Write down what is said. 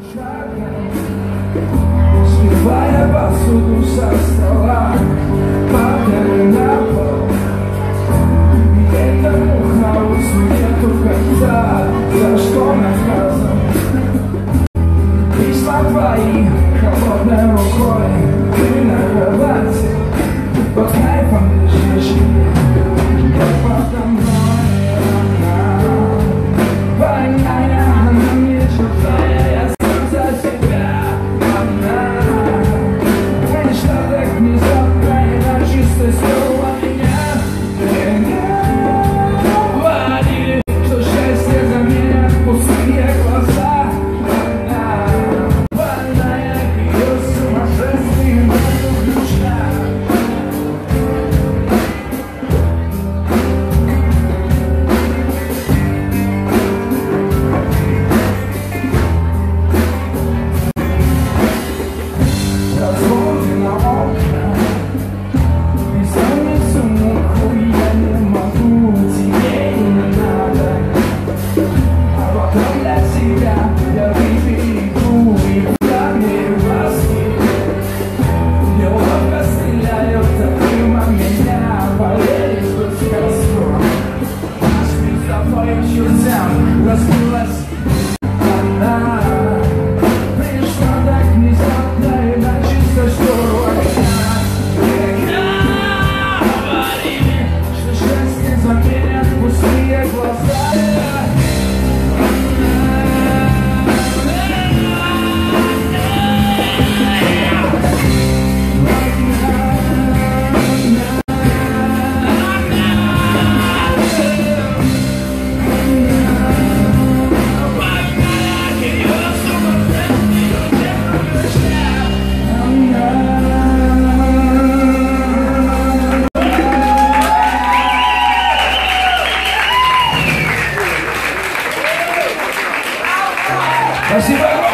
Se vai a do dos. Yeah. Спасибо огромное.